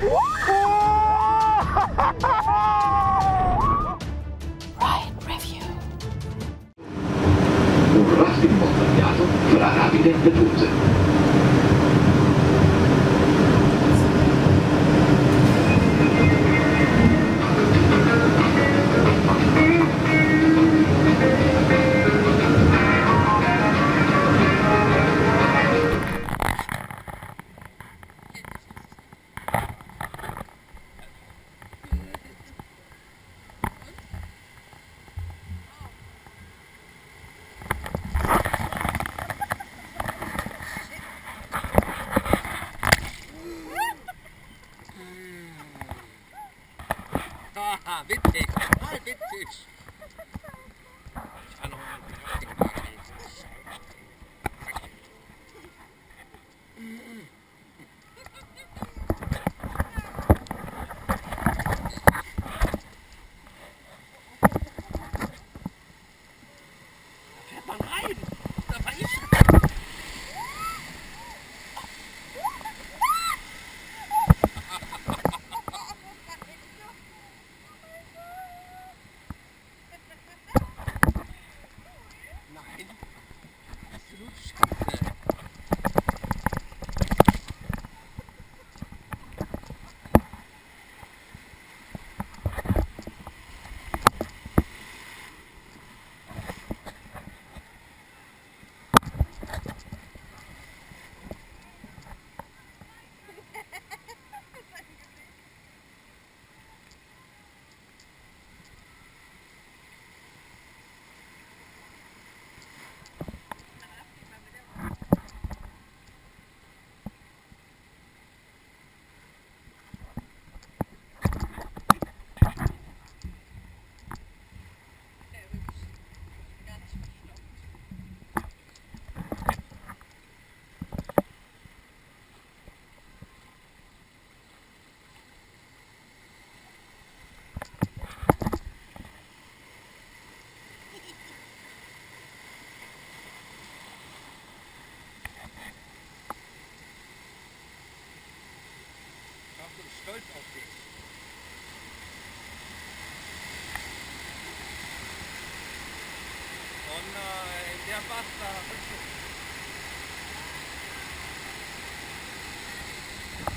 Ryan Review. Un rafting montagnano fra rapide e defuse. Ah, witzig. Ah, witzig. Mm-mm.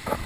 Yeah.